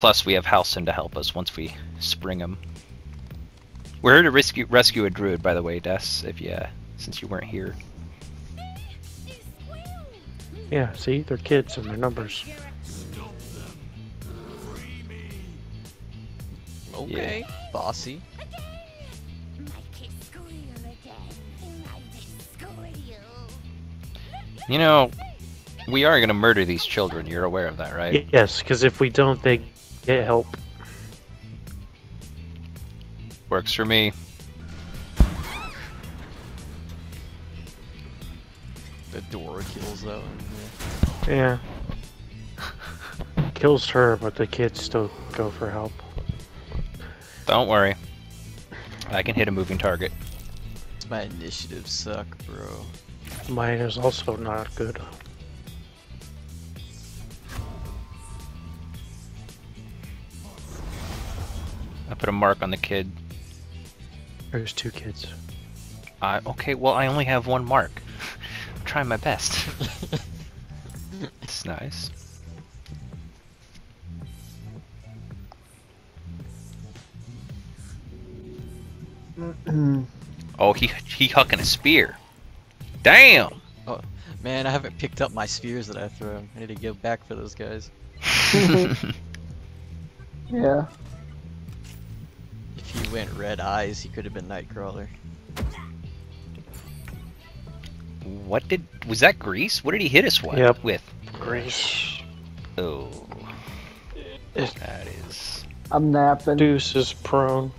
Plus, we have Halsin to help us once we spring him. We're here to rescue rescue a druid, by the way, Des. If you, uh, since you weren't here. Yeah, see, they're kids and they're numbers. Okay, bossy. You know, we are gonna murder these children. You're aware of that, right? Yes, because if we don't, they get help. Works for me. The door kills though. Yeah. Kills her, but the kids still go for help. Don't worry. I can hit a moving target. My initiatives suck, bro. Mine is also not good. Put a mark on the kid. There's two kids. Uh, okay, well, I only have one mark. I'm trying my best. it's nice. oh, he he hucking a spear. Damn. Oh, man, I haven't picked up my spears that I threw. I need to go back for those guys. Yeah. If he went red eyes, he could have been Nightcrawler. what did was that grease? What did he hit us with? Yep. With grease. oh, It- that is. I'm napping. Deuce is prone.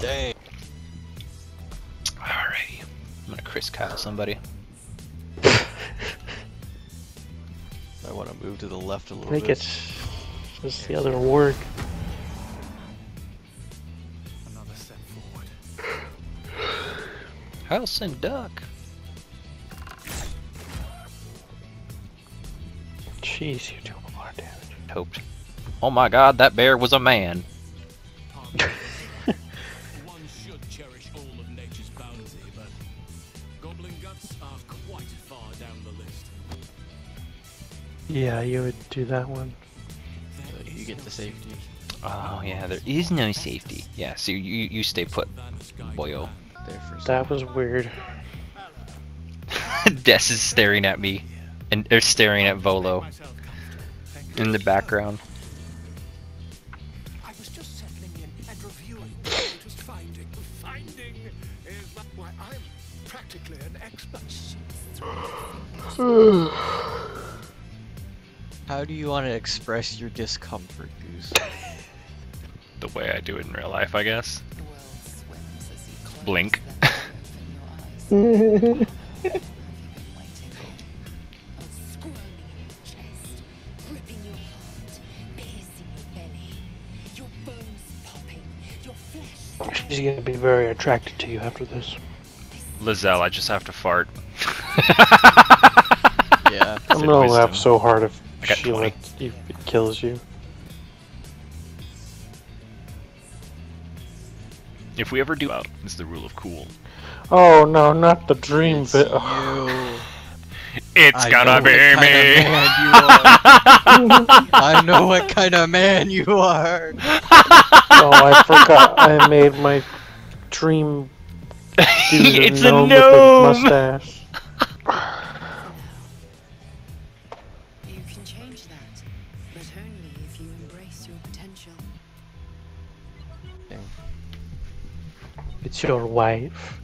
Dang. Alrighty, I'm gonna Chris Kyle somebody. To move the left a I little think bit. it's just the other word. Another step forward. Halsin Duck. Jeez, you do a lot of damage. Hoped. Oh my God, that bear was a man. One should cherish all of nature's bounty, but goblin guts are quite far down the list. Yeah, you would do that one. Uh, You get the safety. Oh yeah, there is no safety. Yeah, so you you stay put, boyo. There for That was weird. Des is staring at me, and they're staring at Volo Myself, thank you. in the background. I was just settling in and reviewing the latest finding. Finding is why I'm practically an expert. How do you want to express your discomfort, Goose? The way I do it in real life, I guess. The world swims as you close Blink. the veil from your eyes. Have you been waiting? A squirming in your chest, gripping your heart, piercing your belly, your bones popping, your flesh She's gonna be very attracted to you after this. Lae'zel, I just have to fart. yeah. I'm gonna laugh so hard if I got she 20. lets you, it kills you. If we ever do out, it's the rule of cool. Oh no, not the dream It's bit. you. It's I gonna know be what kind me. of man you are. I know what kind of man you are. oh, I forgot. I made my dream it's a a gnome gnome. with a mustache. It's your wife.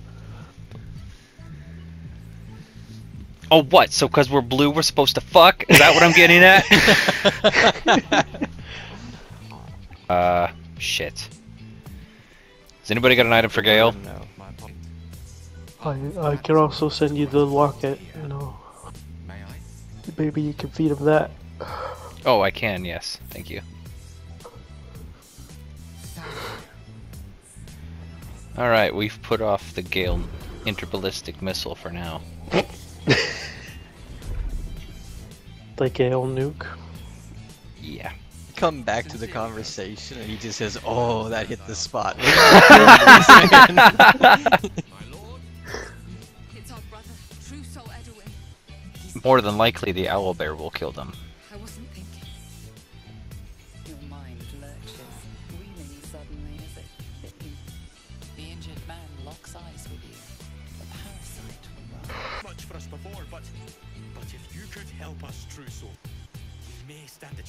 Oh, what? So because we're blue, we're supposed to fuck? Is that what I'm getting at? uh, shit. Has anybody got an item for Gale? No. I I can also send you the locket. You know, May I? maybe you can feed him that. Oh, I can. Yes, thank you. All right, we've put off the Gale interballistic missile for now. The Gale nuke. Yeah. Come back to the conversation, and he just says, "Oh, that hit the spot." My lord? It's our brother, True Soul Edwin. more than likely the owl bear will kill them.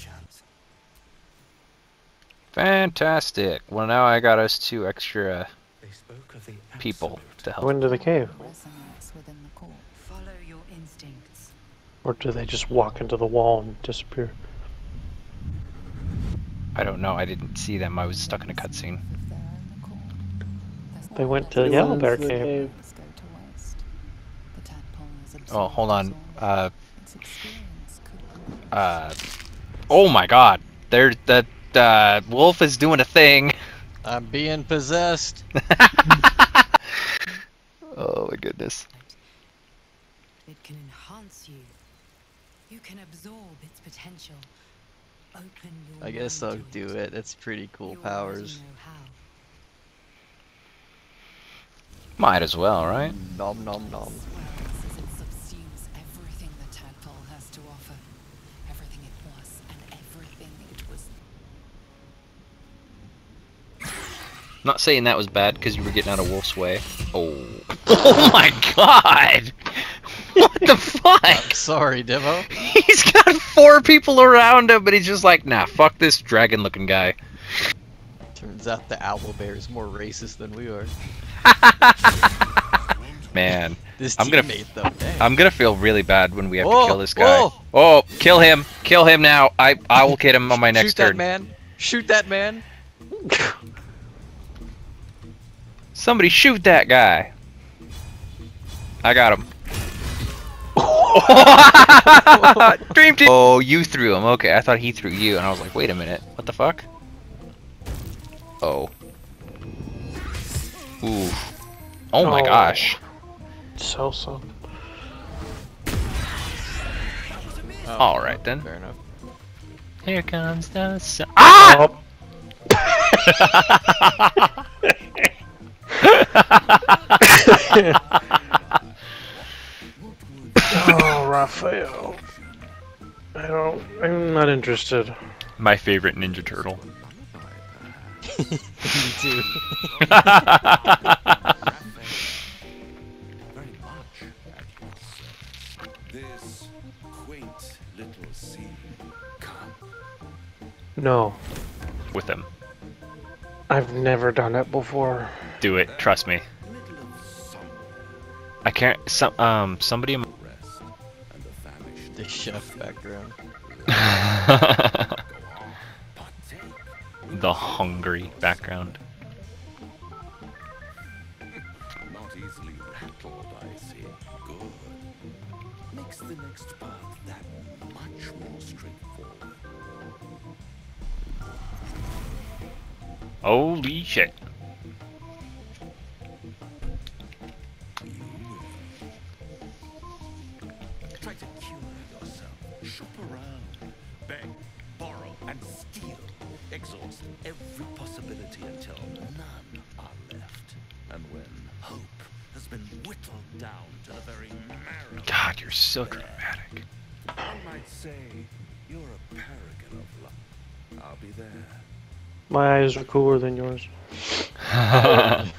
Chance. Fantastic. Well, now I got us two extra They spoke of the people absolute. to Go help. into the cave. Resonates within the core. Follow your instincts. Or do they just walk into the wall and disappear? I don't know. I didn't see them. I was stuck in a cutscene. They're in the core, there's They no went to doubt Yellow Bear the Cave. eggs go to waste. The tadpole has Oh, hold on. Uh, its experience could be uh. Oh my God! There, the uh, wolf is doing a thing. I'm being possessed. oh my goodness. It can enhance you. You can absorb its potential. Open your I guess I'll do it. That's pretty cool You already powers. Might as well, right? Nom nom nom. Swells as it subsumes everything the tadpole has to offer. Everything it was and everything it was Not saying that was bad because you were getting out of wolf's way. Oh. Oh my God! What the fuck? Sorry, Devo. He's got four people around him, but he's just like, nah, fuck this dragon-looking guy. Turns out the owl bear is more racist than we are. Man, This I'm gonna- though. I'm gonna feel really bad when we have to kill this guy. whoa. Oh, kill him! Kill him now! I I will get him on my next Shoot that turn. man. Shoot that man. Somebody shoot that guy! I got him. Dream team. Oh, you threw him. Okay, I thought he threw you, and I was like, wait a minute, what the fuck? Oh. Ooh. Oh my Oh. gosh. So so. Oh, All right, then. Fair enough. Here comes the sun. Ah! oh, Oh, Raphael. I don't. I'm not interested. My favorite Ninja Turtle. Me too. Very much at your service. This quaint little scene. Come. No, With him. I've never done it before. Do it. Trust me. Middle of summer. I can't. Some um somebody. in- the chef background. the hungry background. Holy shit. My eyes are cooler than yours.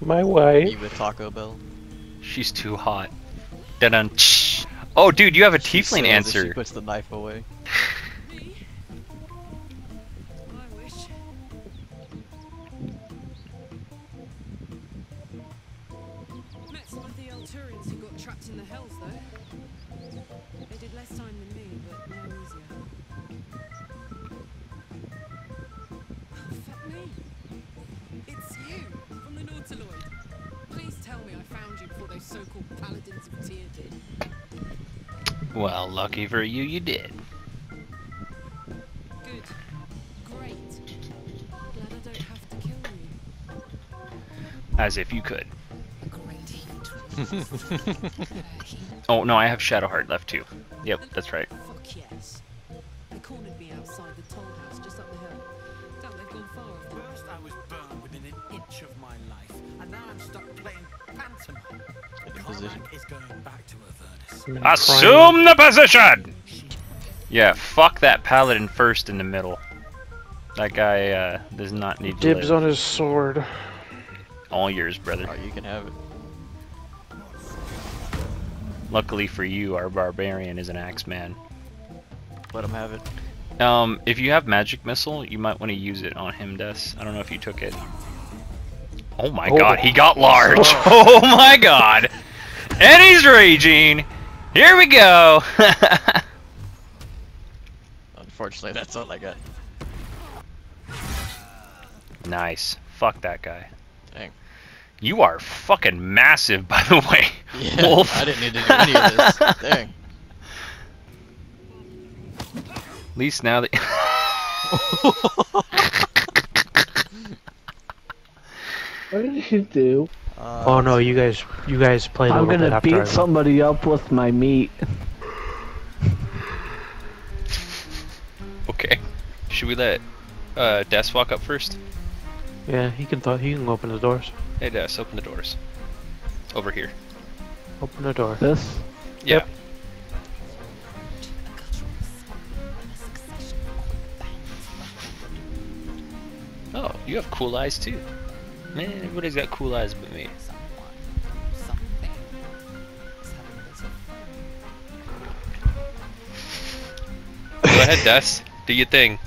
My Eat wife. with Taco Bell. She's too hot. Dun -dun. Oh, dude, you have a She tiefling says as She answer. puts the knife away. Well, lucky for you, you did. Good. Great. Glad I don't have to kill you. As if you could. a great heat. Oh no, I have Shadowheart left too. Yep, that's right. Crying. Assume the position! Yeah, fuck that paladin first in the middle. That guy uh, does not need to Dibs on his sword. All yours, brother. Oh, you can have it. Luckily for you, our barbarian is an axeman. Let him have it. Um, if you have magic missile, you might want to use it on him, Des. I don't know if you took it. Oh my Oh. god, he got large! Oh my god! And he's raging! Here we go! Unfortunately, that's all I got. nice. Fuck that guy. Dang. You are fucking massive, by the way. Yeah, Wolf. I didn't need to do any of this. Dang. At least now that. What did you do? Uh, Oh no, you guys, you guys played I'm little gonna after beat I- somebody up with my meat. okay. Should we let uh, Des walk up first? Yeah, he can. Th- he can open the doors. Hey, Des, open the doors. Over here. Open the door. This? Yeah. Yep. Oh, you have cool eyes too. Eh, Man, everybody's got cool eyes but me. Go ahead, Des. Do your thing.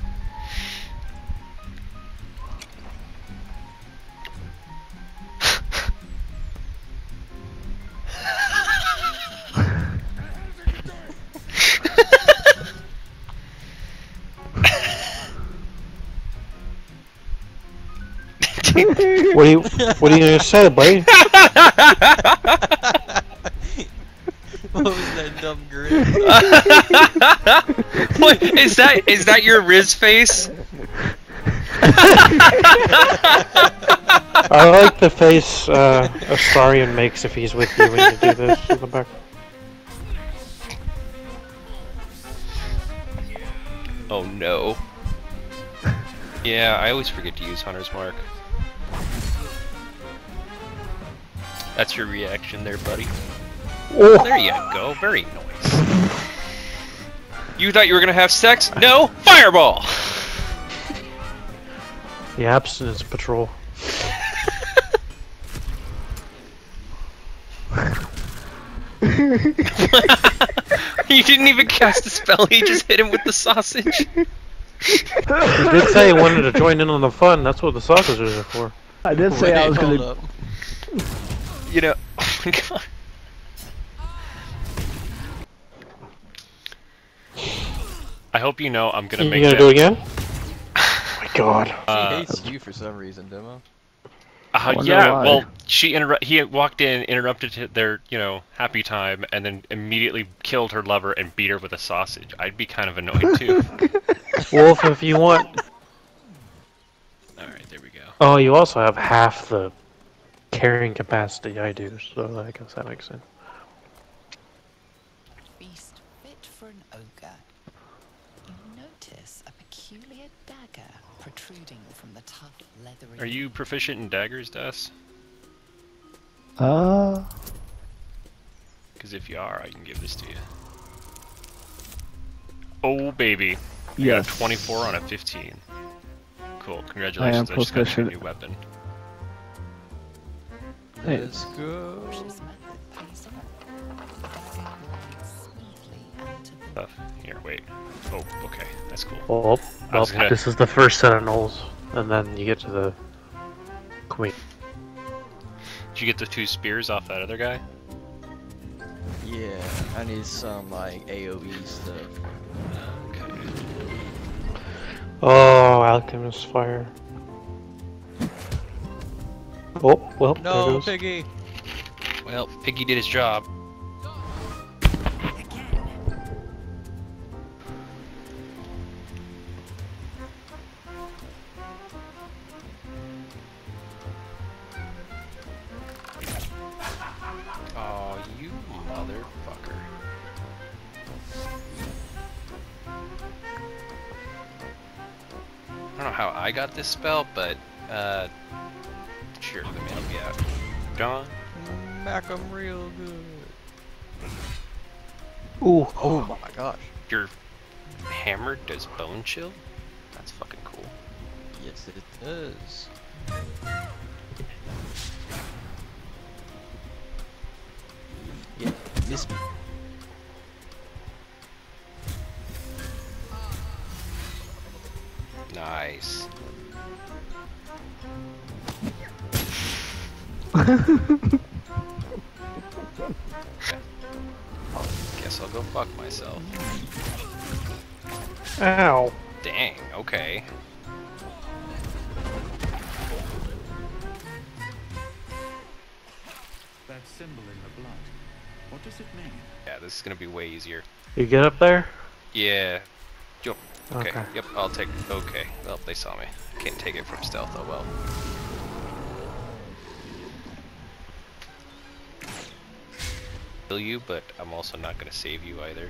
What are you? What are you gonna say, buddy? what was that dumb grin? what is that? Is that your Riz face? I like the face uh, Astarion makes if he's with you when you do this in the back. Oh no. Yeah, I always forget to use Hunter's Mark. That's your reaction there, buddy. Oh, There you go. Very nice. You thought you were gonna have sex? No! Fireball! the abstinence patrol. you didn't even cast a spell, he just hit him with the sausage. He did say he wanted to join in on the fun. That's what the sausages are for. I did say I was gonna. up. You know, oh my god. I hope you know I'm gonna You make gonna that. do it again? Oh my god. She Uh, hates you for some reason, Demo. Uh, yeah, why. well, she interru- he walked in, interrupted their, you know, happy time, and then immediately killed her lover and beat her with a sausage. I'd be kind of annoyed too. Wolf, if you want. All right, there we go. Oh, you also have half the carrying capacity I do, so I guess that makes sense. feast fit for an ogre. You notice a peculiar dagger protruding from the tough leathery. Are you proficient in daggers, Des? Uh, Because if you are, I can give this to you. Oh baby, you got yes. a 24 on a 15. Cool, congratulations! I, just got a new weapon. Out of the Stuff. Here, wait. Oh, okay, that's cool. Well, I well gonna- this is the first set of gnolls, and then you get to the queen. Did you get the two spears off that other guy? Yeah, I need some like AoE stuff. Okay. Oh, alchemist fire. Oh, well, No. Piggy. Well, Piggy did his job. Oh, you motherfucker. I don't know how I got this spell, but Uh, sure, let me help you out. John? Mm, Smack 'em real good. Ooh. Oh, oh my gosh. Your hammer does bone chill? That's fucking cool. Yes, it does. Yeah, miss me. Nice. Guess I'll go fuck myself. Ow. Dang, okay. That symbol in the blood. What does it mean? Yeah, this is gonna be way easier. You get up there? Yeah. Okay. Okay. Yep, I'll take. Okay. Well, they saw me. Can't take it from stealth, oh well. Kill you, but I'm also not gonna save you either.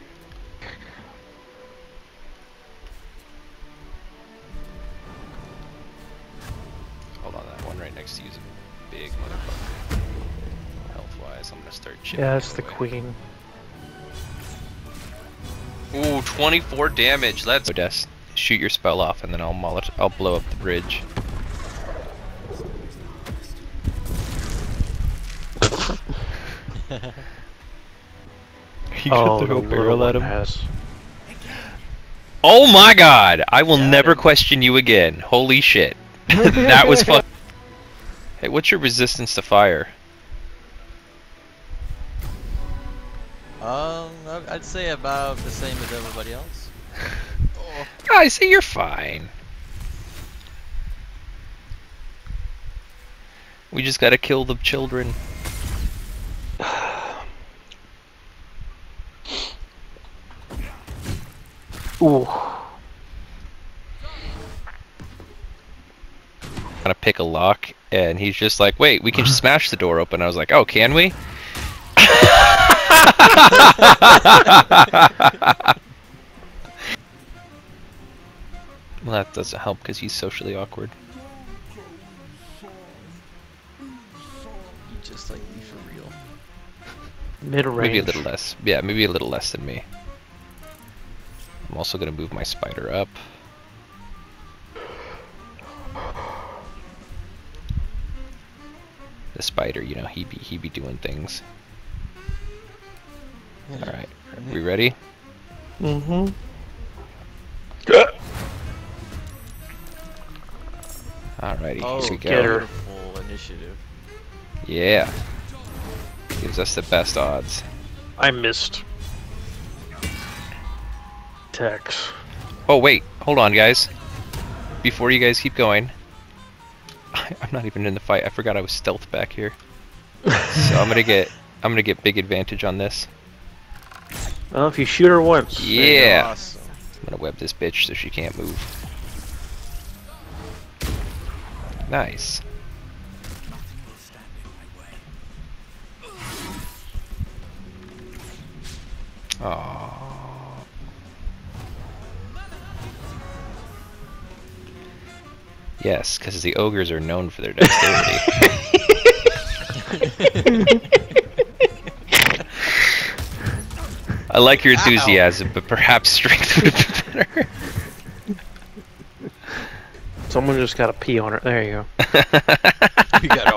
Hold on, that one right next to you is a big motherfucker. Health-wise, I'm gonna start chipping. Yeah, it's the away. queen. 24 damage. Let's Des, shoot your spell off, and then I'll molot I'll blow up the bridge. you oh, the little one has. Oh my god! I will never question you again. Holy shit. that was fun. Hey, what's your resistance to fire? Um, I- I'd say about the same as everybody else. Oh, I say you're fine. We just gotta kill the children. Ooh. Gotta pick a lock, and he's just like, "Wait, we can just smash the door open." I was like, "Oh, can we?" well, that doesn't help because he's socially awkward. you just like me for real. Mid range. Maybe a little less. Yeah, maybe a little less than me. I'm also gonna move my spider up. The spider, you know, he be he be doing things. All right, we ready? Mm-hmm. Alrighty, Oh, here we get go. her. initiative. Yeah, gives us the best odds. I missed. Tex. Oh wait, hold on, guys. Before you guys keep going, I'm not even in the fight. I forgot I was stealth back here. so I'm gonna get I'm gonna get big advantage on this. Well, if you shoot her once. Yeah. Awesome. I'm gonna web this bitch so she can't move. Nice. Aww. Yes, because the ogres are known for their dexterity. I like your enthusiasm, but perhaps strength would be better. Someone just got to pee on her. There you go. You got a what?